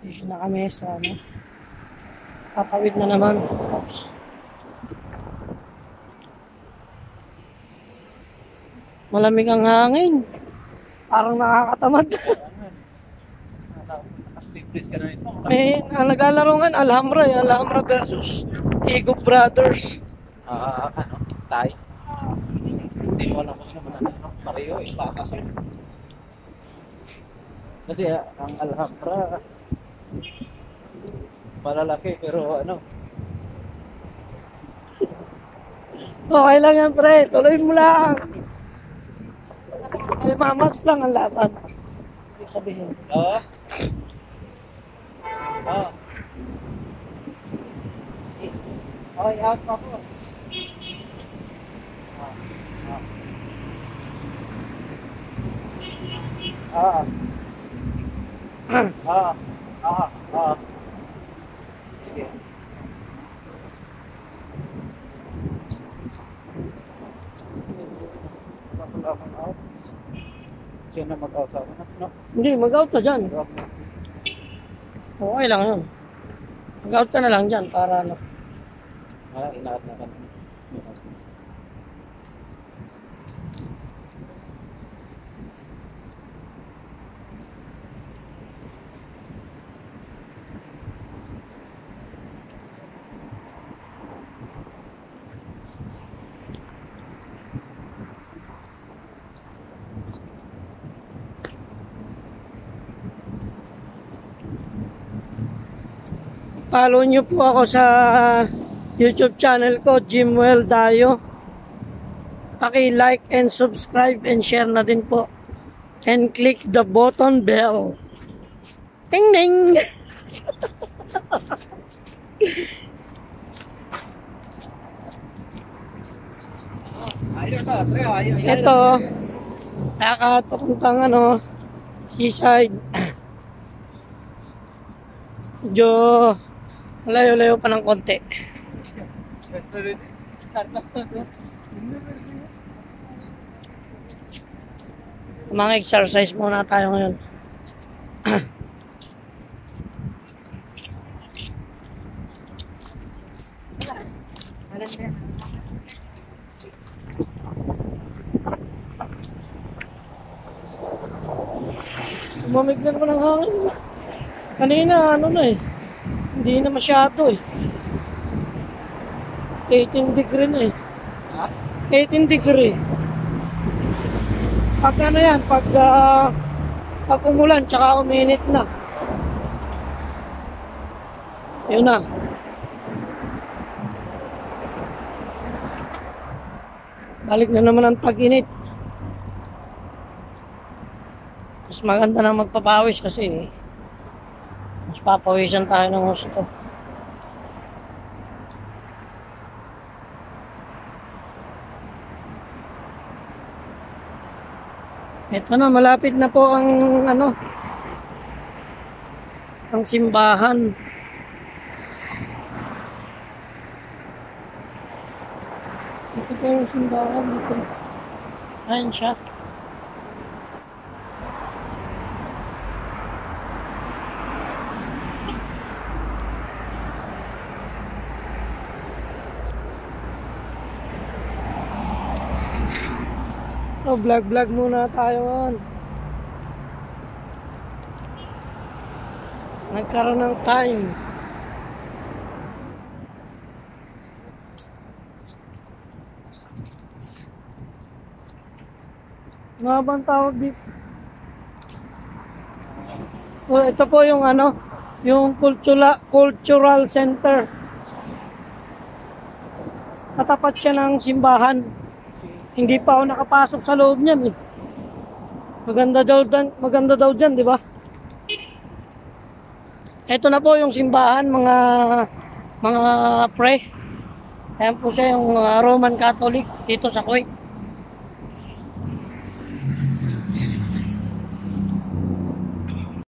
Dito na kami sa ano. Tatawid na naman. Oops. Malamig ang hangin. Parang nakakatamad. Naka-sleepless ka na. May ang naglalaro nga, Alhambra, eh. Alhambra versus Igop Brothers. Ah, ano? Tay? Hindi mo alam kung ano. Pareho eh. Patas yun. Kasi ah, ang Alhambra malalaki pero ano Okay lang yan, pre. Tuloy mo lang. Ay, mamas lang ang laban. Ibig sabihin. Oo. Oo. Okay, out pa po. Ah. Ah. Ah. Ah. Ah. Sige. Wala akong out. Siya na mag-out sa akin. No? Hindi, mag-out ka dyan. Mag-out na. Okay lang yun. Mag-out ka na lang dyan para ano. Ah, inaat na kami. Follow nyo po ako sa YouTube channel ko, Jimwell Dayo. Paki-like and subscribe and share na din po. And click the button bell. Ting ding! Ito, lakad papuntang ano, seaside. Medyo layo-layo pa ng konti. Mga exercise muna tayo ngayon. Umamig na naman ang hangin. Kanina, ano na eh. Hindi na masyado eh. 18 degree na eh. Ha? 18 degree. Pag ano yan, pag, ah, pag umulan, tsaka uminit na. Yun na. Balik na naman ang tag-init. Mas maganda na magpapawis kasi mas papawisan tayo ng gusto. Ito na, malapit na po ang ano, ang simbahan. Ito po yung simbahan dito. Ayan siya. Oh, vlog-vlog muna tayo man. Nagkaroon ng time. Ano ba ang tawag dito? Oh, ito po yung ano, yung cultural, cultural center. Katapat siya ng simbahan. Hindi pa ako nakapasok sa loob niyan eh. Maganda daw maganda daw diyan, di ba? Ito na po yung simbahan mga mga pre. Ayan po siya yung uh, Roman Catholic dito sa Kuwait.